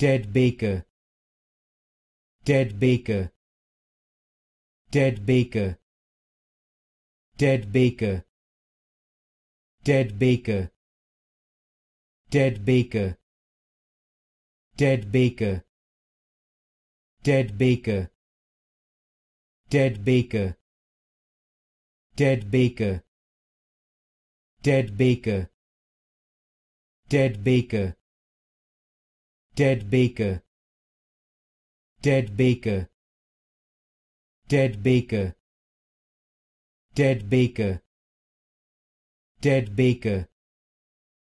Ted Baker Ted Baker Ted Baker Ted Baker Ted Baker Ted Baker Ted Baker Ted Baker Ted Baker Ted Baker Ted Baker Ted Baker Ted Baker. Ted Baker. Ted Baker. Ted Baker. Ted Baker